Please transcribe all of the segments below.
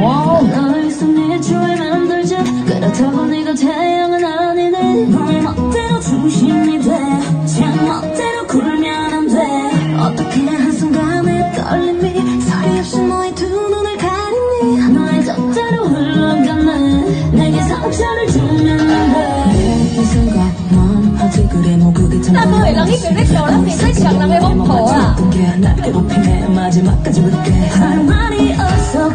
와우. 그렇다고 네가 태양은 아니네. 널 멋대로 중심이 돼. 제 멋대로 굴면 안돼. 어떻게 한순간에 떨림이 소리 없이 너의 두 눈을 가리니. 너의 젖대로 흘러가네. 내게 상처를 주면 안돼 이 순간 넌 어디 그래 뭐 그게 참 chẳng là cái bóng thổ à 날 괴롭히네 마지막까지 볼게. 할 말이 없어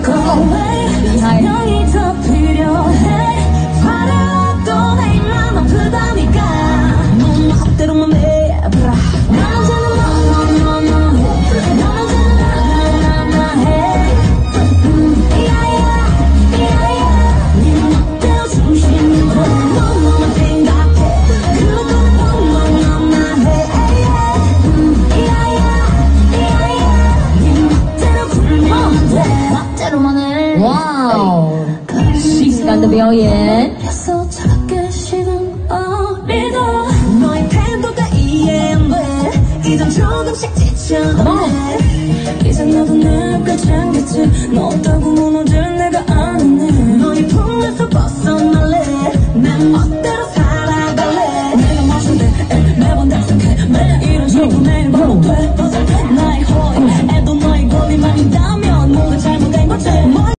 번째 로망을. 와우. 시간도表演 그래서 저렇게 쉬는 어리도 너의 태도가 이해 안돼. 이젠 조금씩 지쳐오네. 이젠 나도 내 표정 같지. 너 없다고 무너질 내가 아는데. 너의 품에서 벗어날래. 난 멋대로 살아갈래. 내가 멋인데 매번 답답해. 매일 이런 식으로 내일 바로 돼 벗어나 나의 호의 애도 너의 고민만이다면